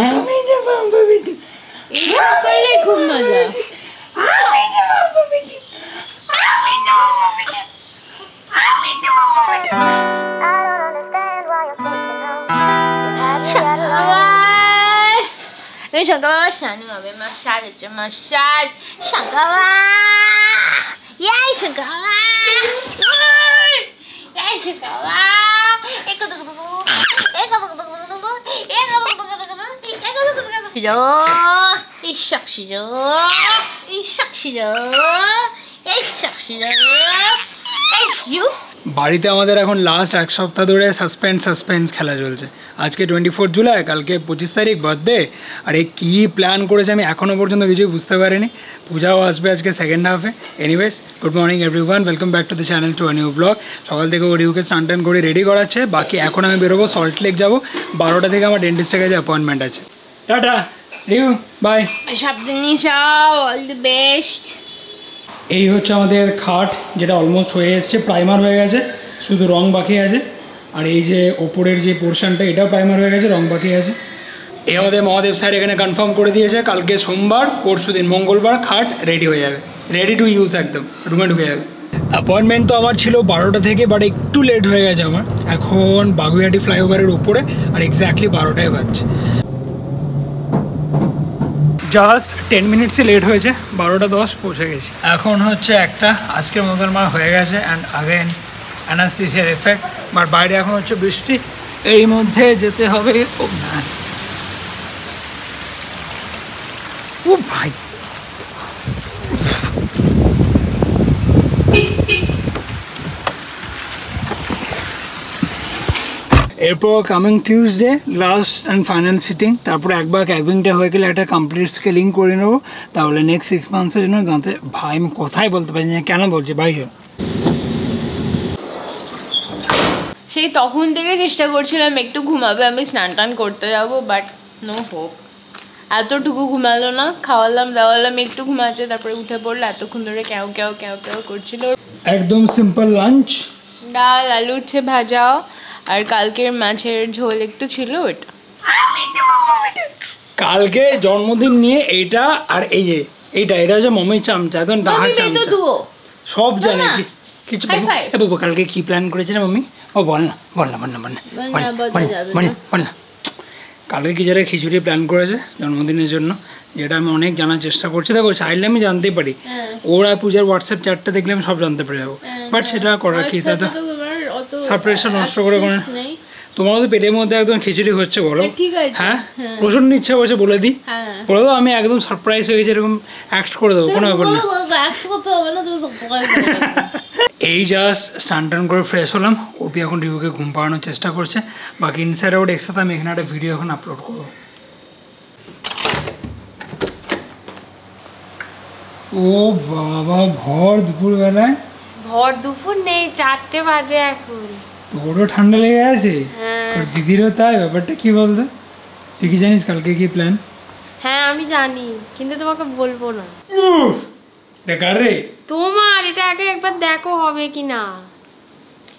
ఆమెద పంప పెట్టి ఆమెద పంప పెట్టి ఆమెద పంప పెట్టి ఆమెద పంప పెట్టి 你想干嘛？想你那边嘛，下就这么下，想干嘛？也想干嘛？也想干嘛？一个嘟嘟嘟，一个嘟嘟嘟嘟，一个嘟嘟嘟。 누구 누구 누구 시죠 이 샥시죠 이 샥시죠 이 샥시죠 이 슈 বাড়িতে আমাদের এখন লাস্ট এক সপ্তাহ ধরে সাসপেন্স সাসপেন্স খেলা চলছে আজকে টোয়েন্টি ফোর জুলাই কালকে পঁচিশ তারিখ বার্থডে আর এই কী প্ল্যান করেছে আমি এখনও পর্যন্ত কিছুই বুঝতে পারিনি পূজাও আসবে আজকে সেকেন্ড হাফে anyways good morning everyone welcome back to the channel to new blog সকাল থেকে ও রিউকে স্নান টান করে রেডি করাচ্ছে বাকি এখন আমি বেরোবো সল্ট লেক যাবো বারোটা থেকে আমার ডেন্টিস্টের কাছে অ্যাপয়েন্টমেন্ট আছে Tata Riu bye. সাবধানে যাও অল দ্য বেস্ট এই হচ্ছে আমাদের খাট যেটা অলমোস্ট হয়ে এসছে প্রাইমার হয়ে গেছে শুধু রং বাকি আছে। আর এই যে ওপরের যে পোর্শনটা এটাও প্রাইমার হয়ে গেছে রং বাকি আছে। এই আমাদের মহাদেব স্যার এখানে কনফার্ম করে দিয়েছে কালকে সোমবার পরশু দিন মঙ্গলবার খাট রেডি হয়ে যাবে। রেডি টু ইউজ একদম রুমে ঢুকে যাবে। অ্যাপয়েন্টমেন্ট তো আমার ছিল বারোটা থেকে বাট একটু লেট হয়ে গেছে আমার। এখন বাগুইহাটি ফ্লাইওভারের উপরে আর এক্স্যাক্টলি বারোটায় বাজছে। জাস্ট টেন মিনিটসই লেট হয়েছে, বারোটা দশ পৌঁছে গেছি। এখন হচ্ছে একটা, আজকের মতন আমার হয়ে গেছে অ্যান্ড আগেন অ্যানাসিসের এফেক্ট বাট বাইরে এখন হচ্ছে বৃষ্টি, এই মধ্যে যেতে হবে। ও ভাই এরপর coming Tuesday last and final sitting তারপরে একবার ক্যাবিংটা হয়ে গেলে একটা কমপ্লিট স্কেলিং করে নেব। তাহলে নেক্সট সিক্স মান্থসের জন্য দাঁতে ভাই আমি কোথায় বলতে পারি না কেন বলছি ভাই? সেই তখন থেকে চেষ্টা করছিলাম একটু ঘুমাবে আমি স্নান টান করতে যাব বাট নো হোপ এতটুকু ঘুমালো না খাওয়ালাম দাওয়ালাম একটু ঘুমাচ্ছে তারপরে উঠে পড়ল এতক্ষণ ধরে ক্যাও ক্যাও ক্যাও ক্যাও করছিল। একদম সিম্পল লাঞ্চ ডাল আলু উচ্ছে ভাজাও আর কালকের মাছের ঝোল একটু ছিল ওটা কালকে জন্মদিন নিয়ে এইটা আর এই যে এইটা এটা হচ্ছে মমির চামচা একদম ডাহার চামচা। সব জানে কি কিছু এ বাবু কালকে কি প্ল্যান করেছে না মাম্মি ও বল না বল না। বল না বল না বল না, বল না, কালকে কি যারা খিচুড়ি প্ল্যান করেছে জন্মদিনের জন্য যেটা আমি অনেক জানার চেষ্টা করছি। দেখো চাইলে আমি জানতেই পারি। হ্যাঁ। ওরা পূজার হোয়াটসঅ্যাপ চ্যাটটা দেখলে আমি সব জানতে পেরে যাব। বাট সেটা করার কি? তা তো সারপ্রাইজটা নষ্ট করে কোনো তোমার তো পেটের মধ্যে একদম খিচুড়ি হচ্ছে বলো। হ্যাঁ? হ্যাঁ। প্রচণ্ড ইচ্ছা করছে বলে দিই। হ্যাঁ। বলে দাও আমি একদম সারপ্রাইজ হয়ে গেছি এরকম অ্যাক্ট করে দেবো কোনো ব্যাপার না। এই জাস্ট স্নান টান করে ফ্রেশ হলাম। ওপি এখন রিভিউকে ঘুম পাড়ানোর চেষ্টা করছে। বাকি ইনসাইড আউট একসাথে আমি এখানে একটা ভিডিও এখন আপলোড করব। ও বাবা ভর দুপুরবেলায়। ভর দুপুর নেই চারটে বাজে এখন। তোরও ঠান্ডা লেগে আছে? হ্যাঁ। আর দিদিরও তাই ব্যাপারটা কি বলতো? তুই কি জানিস কালকে কি প্ল্যান হ্যাঁ আমি জানি কিন্তু তোমাকে বলব না। বেকার রে। তোমার এটা আগে একবার দেখো হবে কি না।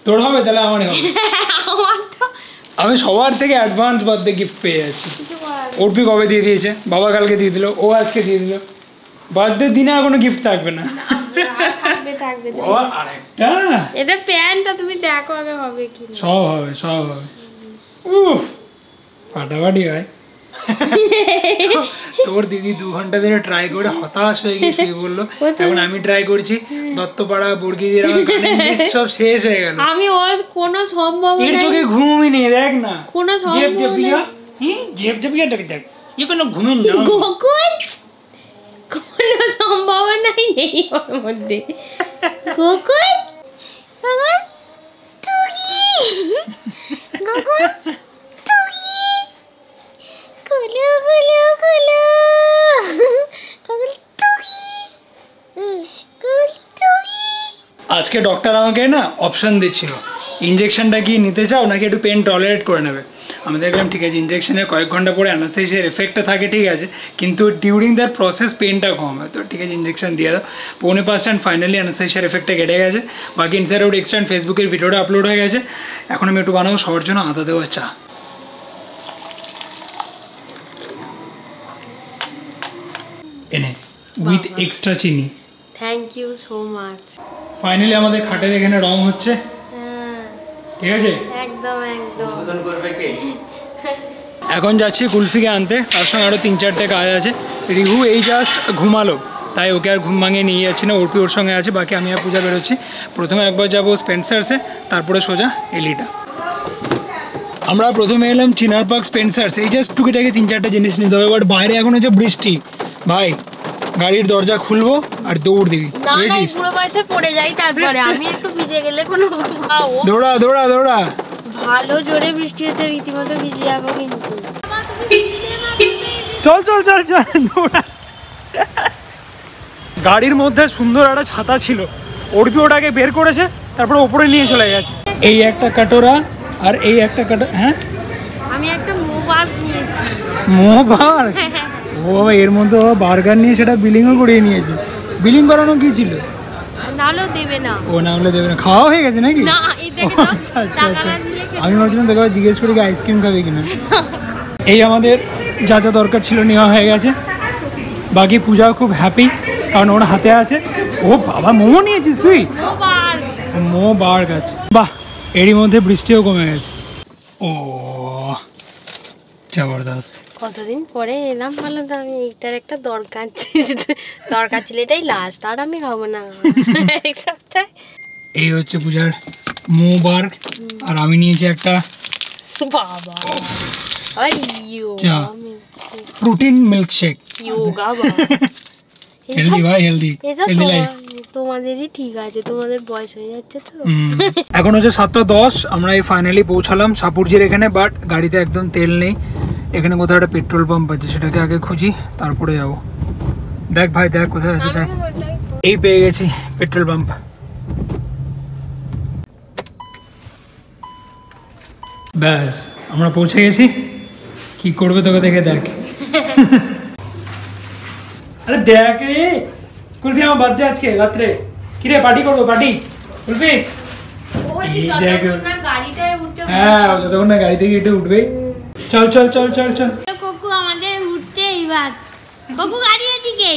তোর হবে তাহলে আমারই হবে। আমার তো আমি সবার থেকে অ্যাডভান্স বার্থডে গিফট পেয়ে যাচ্ছি। নেই। অর্পি কবে দিয়ে দিয়েছে? বাবা কালকে দিয়ে দিল ও আজকে দিয়ে দিল। বার্থডে দিনে আর কোনো গিফট থাকবে না থাকবে আরেকটা? এটা প্যান্টটা তুমি দেখো আগে হবে কি সব হবে সব হবে। উফ ফাটাফাটি হয়। তোর দিদি দু ঘণ্টা ধরে ট্রাই করে হতাশ হয়ে গিয়ে শুয়ে বলল এখন আমি ট্রাই করছি দত্তপাড়া বর্গিদের সব শেষ হয়ে গেল। আমি ওর কোনো সম্ভব এর চোখে ঘুমই নেই দেখ না। কোনো জেব জেপিয়া হুম? জেব জেপিয়া দেখ দেখ। এ কোনো ঘুমের না গোকুল? কোনো সম্ভাবনাই নেই ওর মধ্যে। গোকুল গোকুল তুই গোকুল তুই তুই তুই আজকে ডক্টর আমাকে না অপশন দিচ্ছিল। ইঞ্জেকশনটা কি নিতে চাও নাকি একটু পেন টলারেট করে নেবে? আমি দেখলাম ঠিক আছে ইঞ্জেকশনের কয়েক ঘণ্টা পরে অ্যানাস্থেসিয়ার এফেক্টটা থাকে ঠিক আছে কিন্তু ডিউরিং দ্যাট প্রসেস পেনটা কম হয়। তো ঠিক আছে ইঞ্জেকশন দিয়ে দাও। পৌনে পার্সেন্ট ফাইনালি অ্যানাস্থেসিয়ার এফেক্টটা কেটে গেছে। বাকি ইনসাইড আউট এক্সট্যান্ড ফেসবুকের ভিডিওটা আপলোড হয়ে গেছে। এখন আমি একটু বানাবো সবার জন্য আদা দেওয়া চা। এনে উইথ এক্সট্রা চিনি। Thank you so much finally আমাদের খাটের এখানে রং হচ্ছে। হ্যাঁ। ঠিক আছে? একদম একদম। এখন যাচ্ছি কুলফিকে আনতে তার সঙ্গে আরও তিন চারটে কাজ আছে। রিহু এই জাস্ট ঘুমালো তাই ওকে আর ঘুম ভাঙিয়ে নিয়ে যাচ্ছি না ওরপি ওর সঙ্গে আছে বাকি আমি আর পূজা বেরোচ্ছি। প্রথমে একবার যাব স্পেন্সার্সে তারপরে সোজা এলিটা। আমরা প্রথমে এলাম চিনার পার্ক স্পেন্সার্স এই জাস্ট টুকিটাকে তিন চারটে জিনিস নিতে হবে বাট বাইরে এখন হচ্ছে বৃষ্টি। ভাই গাড়ির দরজা খুলবো আর দৌড় দিবি বুঝেছিস? পুরো পড়ে যাই তারপরে আমি একটু ভিজে গেলে কোনো দৌড়া দৌড়া দৌড়া। ভালো জোরে বৃষ্টি হচ্ছে রীতিমতো ভিজে যাব কিন্তু। চল চল চল চল গাড়ির মধ্যে সুন্দর একটা ছাতা ছিল। অর্পি ওটাকে বের করেছে তারপরে ওপরে নিয়ে চলে গেছে। এই একটা কাটোরা আর এই একটা কাটো হ্যাঁ? আমি একটা মোবার নিয়েছি। মোবার ও বাবা এর মধ্যে ও বার্গার নিয়ে সেটা বিলিংও করিয়ে নিয়েছে। বিলিং করানো কি ছিল? নাহলেও দেবে না। ও নাহলে দেবে না। খাওয়া হয়ে গেছে নাকি? না আচ্ছা আচ্ছা টাকা আচ্ছা। আমি ভাবছিলাম তোকে জিজ্ঞেস করি আইসক্রিম খাবে কিনা। এই আমাদের যা যা দরকার ছিল নেওয়া হয়ে গেছে। বাকি পূজাও খুব হ্যাপি কারণ ওর হাতে আছে। ও বাবা মোমো নিয়েছিস তুই? মো বার গাছ। বাহ এরই মধ্যে বৃষ্টিও কমে গেছে। ও জবরদস্ত। কতদিন পরে এলাম বলো তো আমি এইটার একটা দরকার ছিল। দরকার ছিল এটাই লাস্ট আর আমি খাব না। এক সপ্তাহ। এই হচ্ছে পূজার মো বার আর আমি নিয়েছি একটা বাবা। Protein milk shake yoga healthy ভাই হেলদি হেলদি লাইফ তোমাদেরই ঠিক আছে তোমাদের বয়স হয়ে যাচ্ছে তো। হুম। এখন হচ্ছে সাতটা দশ আমরা এই ফাইনালি পৌঁছালাম সাপুরজির এখানে বাট গাড়িতে একদম তেল নেই। এখানে কোথাও একটা পেট্রোল পাম্প আছে সেটাকে আগে খুঁজি তারপরে যাব। দেখ ভাই দেখ কোথায় আছে দেখ। এই পেয়ে গেছি পেট্রোল পাম্প ব্যাস আমরা পৌঁছে গেছি। কি করবে তোকে দেখে দেখ। আরে দেখ রে কুলফি আমার বাদ আজকে রাত্রে। কি রে পার্টি করব পার্টি কুলফি? হ্যাঁ যতক্ষণ না গাড়ি থেকে একটু উঠবে। চল চল চল চল চল। কোকু আমাদের উঠতে এইবার। কোকু গাড়ি এদিকে।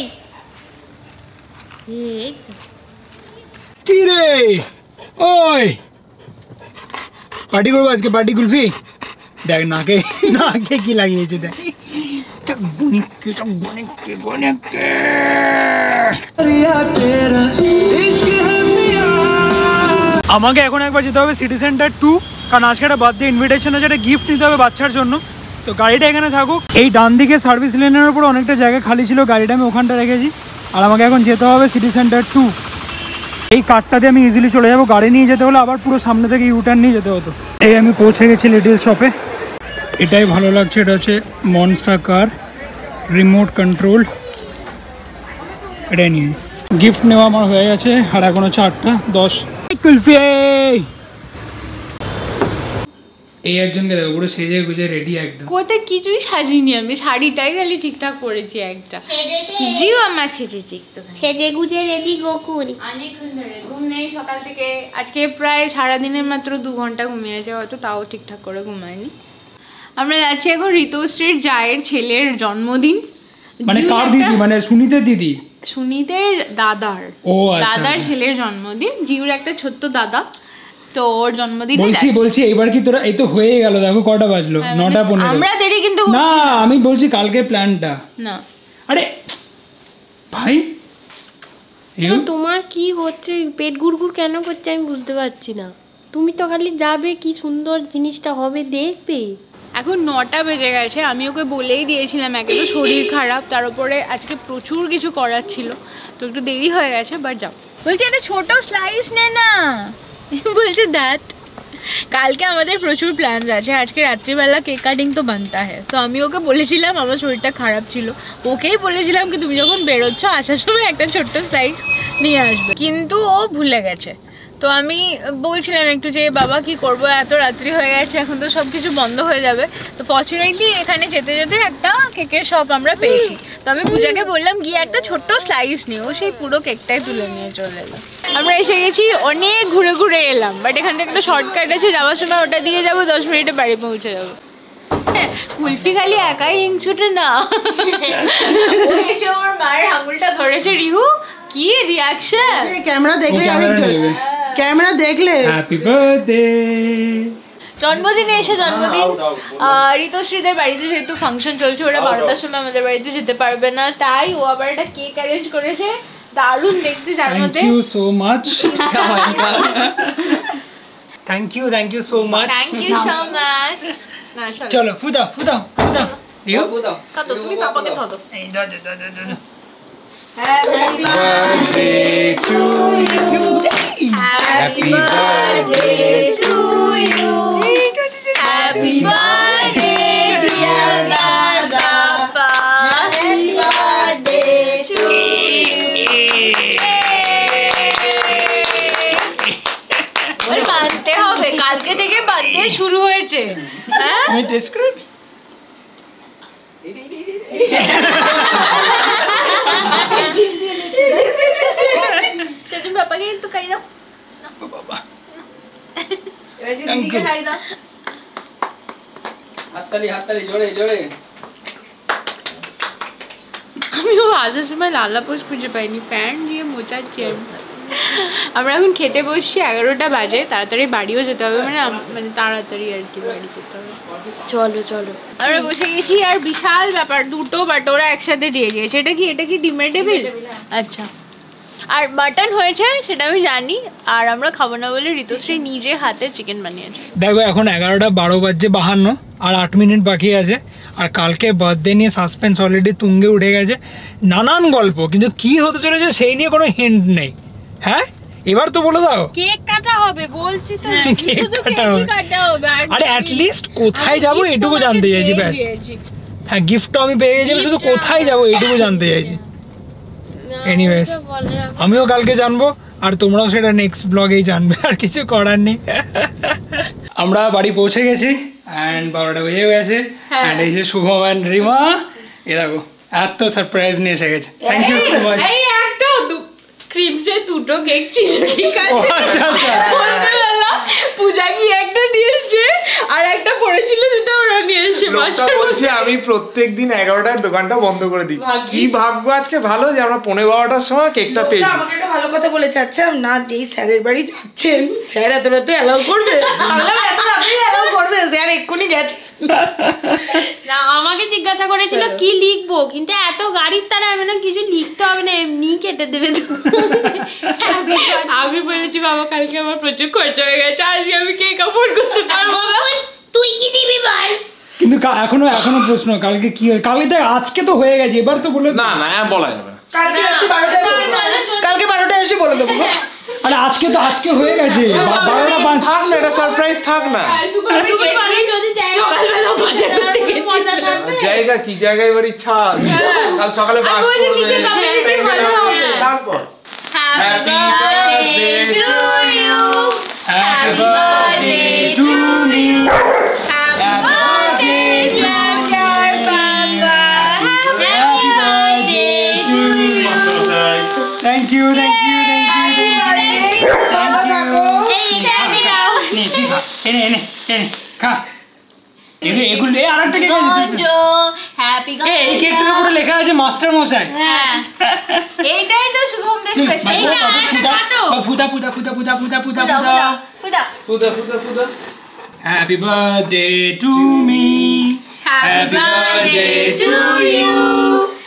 কি রে? ওই পার্টি করব আজকে, পার্টি কুলফি? দেখ, নাকে নাকে কি লাগিয়েছে, দেখ। আমাকে এখন একবার যেতে হবে সিটি সেন্টার টু কারণ আজকে একটা বার্থডে ইনভিটেশন আছে, একটা গিফট নিতে হবে বাচ্চার জন্য। তো গাড়িটা এখানে থাকুক। এই ডান দিকে সার্ভিস লেনের উপর অনেকটা জায়গা খালি ছিল, গাড়িটা আমি ওখানটা রেখেছি। আর আমাকে এখন যেতে হবে সিটি সেন্টার টু এই কারটাতে আমি ইজিলি চলে যাব। গাড়ি নিয়ে যেতে হলে আবার পুরো সামনে থেকে ইউটার্ন নিয়ে যেতে হতো। এই আমি পৌঁছে গেছি লিটিল শপে এটাই ভালো লাগছে, এটা হচ্ছে মনস্টার কার রিমোট কন্ট্রোল এটাই নিয়ে। গিফট নেওয়া আমার হয়ে গেছে, আর এখন হচ্ছে আটটা, দশ। কুলফি এই একজনকে দেখো পুরো সেজে গুজে রেডি একদম। কোথায় কিছুই সাজিনি আমি শাড়িটাই খালি ঠিকঠাক পরেছি একটা। জিও আমার ছেঁচেছি একটু সেজে গুজে রেডি গোকুল। অনেকক্ষণ ধরে ঘুম নেই সকাল থেকে। আজকে প্রায় সারাদিনের মাত্র দু ঘণ্টা ঘুমিয়েছে হয়তো তাও ঠিকঠাক করে ঘুমায়নি। আমরা যাচ্ছি এখন ঋতুশ্রীর জায়ের ছেলের জন্মদিন। মানে কার দিদি? মানে সুনিতের দিদি? সুনীতের দাদার। আচ্ছা, দাদার আচ্ছা। ছেলের জন্মদিন জিউর একটা ছোট্ট দাদা। তো ওর জন্মদিনে বলছি বলছি এইবার কি তোরা এই তো হয়ে গেল দেখো কটা বাজলো? হ্যাঁ, নটা মানে পনেরো। আমরা দেরি কিন্তু না আমি বলছি কালকে প্ল্যানটা। না। আরে ভাই তোমার কি হচ্ছে? পেট গুড়গুড় কেন করছে আমি বুঝতে পারছি না। তুমি তো খালি যাবে কি সুন্দর জিনিসটা হবে দেখবে। এখন নটা বেজে গেছে আমি ওকে বলেই দিয়েছিলাম একে তো শরীর খারাপ তার উপরে আজকে প্রচুর কিছু করার ছিল। তো একটু দেরি হয়ে গেছে বাট যাও। বলছি একটা ছোট স্লাইস নে না। বলছে দ্যাট। কালকে আমাদের প্রচুর প্ল্যান আছে, আজকে রাত্রিবেলা কেক কাটিং তো বানতা হয় তো আমি ওকে বলেছিলাম, আমার শরীরটা খারাপ ছিল। ওকেই বলেছিলাম কি, তুমি যখন বেরোচ্ছ, আসার সময় একটা ছোট্ট স্লাইস নিয়ে আসবে। কিন্তু ও ভুলে গেছে। তো আমি বলছিলাম একটু যে বাবা কি করব? এত রাত্রি হয়ে গেছে এখন তো সব কিছু বন্ধ হয়ে যাবে। তো ফর্চুনেটলি এখানে যেতে যেতে একটা কেকের শপ আমরা পেয়েছি। তো আমি পূজাকে বললাম গিয়ে একটা ছোট্ট স্লাইস নিয়ে ও সেই পুরো কেকটাই তুলে নিয়ে চলে এলো। আমরা এসে গেছি অনেক ঘুরে ঘুরে এলাম বাট এখান থেকে একটা শর্টকাট আছে যাওয়ার সময় ওটা দিয়ে যাব দশ মিনিটে বাড়ি পৌঁছে যাব। কুলফি খালি একাই হিংছুটে না। এসে ওর মায়ের আঙুলটা ধরেছে রিহু কি রিয়াকশন ক্যামেরা দেখলে অনেক ক্যামেরা দেখলে। হ্যাপি বার্থডে জন্মদিনে এসে জন্মদিন। ঋতুশ্রীদের বাড়িতে যেহেতু ফাংশন চলছে ওরা বারোটার সময় আমাদের বাড়িতে যেতে পারবে না। তাই ও আবার একটা কেক অ্যারেঞ্জ করেছে। দারুণ দেখতে যার থ্যাংক মধ্যে। You so much thank you thank you so much thank you so much চলো তুমি পাপাকে ধরো এই দাও দাও দাও দাও, Happy, birthday, to you. Happy birthday, dear Dada. Happy birthday to you. বানতে হবে কালকে থেকে বানতে শুরু হয়েছে হ্যাঁ টেস্ট করবি তুমি পাপাকে একটু খাই দাও বাবা দিদিকে খাই দাও হাততালি হাততালি জোরে জোরে আমিও আসার সময় লালাপোষ খুঁজে পাইনি প্যান্ট দিয়ে মোচাচ্ছি আমি আমরা এখন খেতে বসছি এগারোটা বাজে তাড়াতাড়ি বাড়িও যেতে হবে মানে মানে তাড়াতাড়ি আর কি বাড়ি যেতে হবে চলো চলো আমরা বসে গেছি আর বিশাল ব্যাপার দুটো বাটোরা একসাথে দিয়ে দিয়েছে এটা কি এটা কি ডিমের টেবিল আচ্ছা আর মাটন হয়েছে সেটা আমি জানি। আর আমরা খাব না বলে ঋতুশ্রী নিজে হাতে চিকেন বানিয়েছে। দেখো এখন এগারোটা বারো বাজছে বাহান্ন আর আট মিনিট বাকি আছে। আর কালকে বার্থডে নিয়ে সাসপেন্স অলরেডি তুঙ্গে উঠে গেছে। নানান গল্প কিন্তু কি হতে চলেছে সেই নিয়ে কোনো হিন্ট নেই। হ্যাঁ? এবার তো বলে দাও। কেক কাটা হবে বলছি তো। কেক শুধু কাটা হবে। আর আরে অ্যাটলিস্ট কোথায় যাব এটুকু জানতে চাইছি ব্যাস। হ্যাঁ গিফটটা আমি পেয়ে গেছি শুধু কোথায় যাব এটুকু জানতে চাইছি। Anyways, আমিও কালকে জানব আর তোমরাও সেটা নেক্সট ব্লগেই জানবে আর কিছু করার নেই। আমরা বাড়ি পৌঁছে গেছি অ্যান্ড বারোটা বেজে গেছে অ্যান্ড এই যে শুভম অ্যান্ড রিমা এ দেখো এত সারপ্রাইজ নিয়ে এসে গেছে। থ্যাংক ইউ সো মাচ ক্রিমসে দুটো কেক ছিল ঠিক আছে? আচ্ছা আচ্ছা। পূজা কি একটা নিয়েছে আর একটা পড়েছিল যেটা ওরা নিয়ে এসে বলছে আমি প্রত্যেক দিন এগারোটার দোকানটা বন্ধ করে দিই। কি ভাগ্য আজকে ভালো যে আমরা পনেরো বারোটার সময় কেকটা পেয়েছি। আমাকে একটা ভালো কথা বলেছে আচ্ছা না যেই স্যারের বাড়ি যাচ্ছেন স্যার এত রাতে অ্যালাউ করবে? এত রাতে অ্যালাউ করবে স্যার এক্ষুনি গেছে। না আমাকে জিজ্ঞাসা করেছিল কি লিখব? কিন্তু এত গাড়ির তারা আমি না কিছু লিখতে হবে না এমনি কেটে দেবে তো। আমি বলেছি বাবা কালকে আমার প্রচুর খরচা হয়ে গেছে আজকে আমি কেক কাপড় করতে পারব তুই কি দিবি ভাই কিন্তু এখনও এখনও প্রশ্ন কালকে কি হয়? কালকে দেখ আজকে তো হয়ে গেছে এবার তো বলে না না হ্যাঁ বলা যাবে না। কালকে রাত্রি বারোটায় কালকে বারোটায় এসে বলে দেবো। আরে আজকে তো আজকে হয়ে গেছে। বারোটা পাঁচ থাক না এটা সারপ্রাইজ থাক না। জায়গা কি? জায়গায় বাড়ি ছাদ কাল সকালে বাস করবে। হবে। তারপর। Happy birthday to you. Happy birthday to master মশাই। হ্যাঁ। এইটাই তো শুভমদের স্পেশাল ফুদা। ফুদা ফুদা ফুদা ফুদা ফুদা ফুদা ফুদা ফুদা। ফুদা ফুদা। Happy birthday to me Happy birthday to you.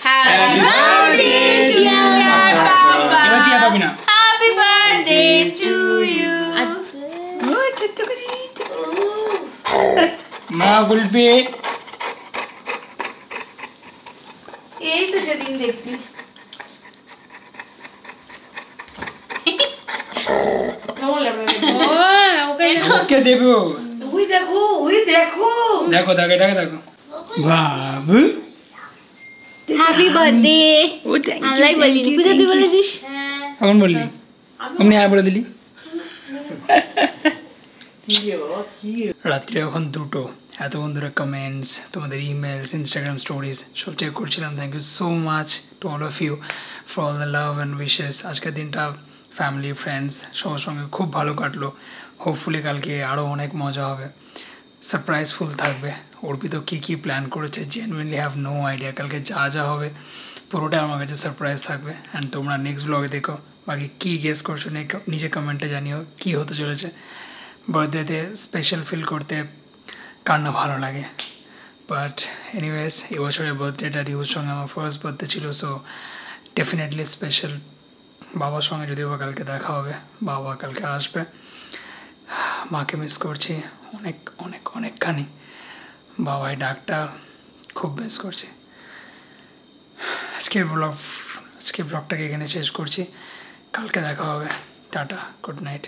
Happy birthday to you, dear Papa. এবার কি পাবি না Happy birthday to you. মা কুলফি এই তো সেদিন দেখবি। ওকে দেবো। উই দেখো উই দেখো। দেখো দেখো এটাকে দেখো। বাবু। হ্যাপি বার্থডে ও থ্যাংক আমরাই বলিনি। পূজা তুই বলেছিস? এখন বললি। অমনি আর বলে দিলি। রাত্রি এখন দুটো। এত বন্ধুরা কমেন্টস তোমাদের ইমেলস ইনস্টাগ্রাম স্টোরিজ সব চেক করছিলাম। Thank you so much to all of you for all the love and wishes আজকের দিনটা ফ্যামিলি ফ্রেন্ডস সবার সঙ্গে খুব ভালো কাটলো। হোপফুলি কালকে আরও অনেক মজা হবে। সারপ্রাইজফুল থাকবে। অর্পিত কী কী প্ল্যান করেছে জেনুইনলি হ্যাভ নো আইডিয়া কালকে যা যা হবে পুরোটাই আমার কাছে সারপ্রাইজ থাকবে। অ্যান্ড তোমরা নেক্সট ব্লগে দেখো। বাকি কী গেস করছ নিজে কমেন্টে জানিও কী হতে চলেছে। বার্থডেতে স্পেশাল ফিল করতে কার না ভালো লাগে। বাট এনিওয়েজ এবছরের বার্থডেটা রিউর সঙ্গে আমার ফার্স্ট বার্থডে ছিল সো ডেফিনেটলি স্পেশাল বাবার সঙ্গে যদিও বা কালকে দেখা হবে, বাবা কালকে আসবে। মাকে মিস করছি অনেক অনেক, অনেকখানি। বাবাই ডাকটা খুব মিস করছি। আজকের ব্লগ আজকের ব্লগটাকে এখানে শেষ করছি। কালকে দেখা হবে। Tata good night